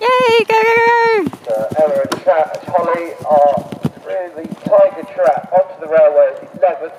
Yay, go, go, go! Uh, Ella and Chat, Holly are through the Tiger Trap onto the railway at 11.